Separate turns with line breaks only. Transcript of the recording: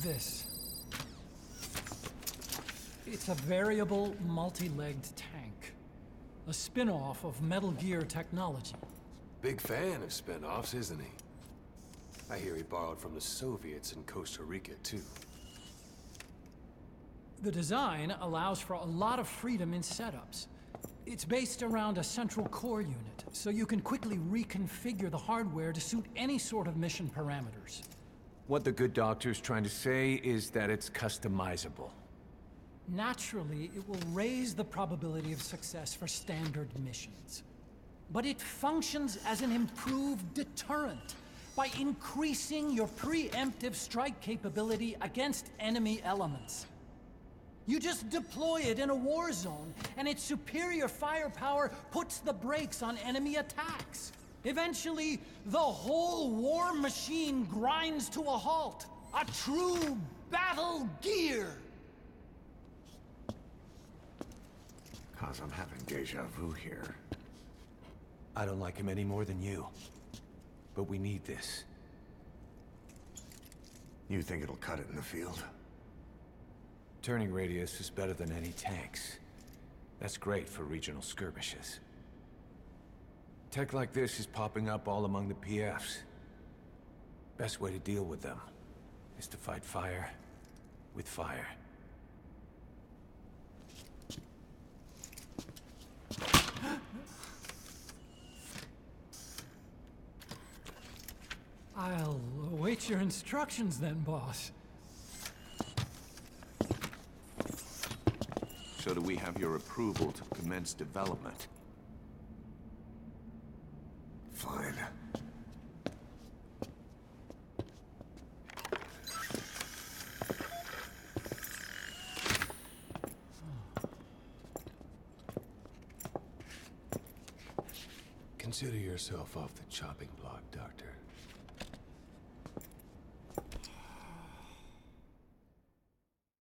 this. It's a variable, multi-legged tank. A spin-off of Metal Gear technology.
Big fan of spin-offs, isn't he? I hear he borrowed from the Soviets in Costa Rica, too.
The design allows for a lot of freedom in setups. It's based around a central core unit, so you can quickly reconfigure the hardware to suit any sort of mission parameters.
What the good doctor's trying to say is that it's customizable.
Naturally, it will raise the probability of success for standard missions. But it functions as an improved deterrent by increasing your preemptive strike capability against enemy elements. You just deploy it in a war zone, and its superior firepower puts the brakes on enemy attacks. Eventually, the whole war machine grinds to a halt. A true battle gear!
Cause I'm having deja vu here.
I don't like him any more than you. But we need this.
You think it'll cut it in the field?
Turning radius is better than any tanks. That's great for regional skirmishes. Tech like this is popping up all among the PFs. Best way to deal with them is to fight fire with fire.
I'll await your instructions then, boss.
So do we have your approval to commence development?
Fine.
Consider yourself off the chopping block, Doctor.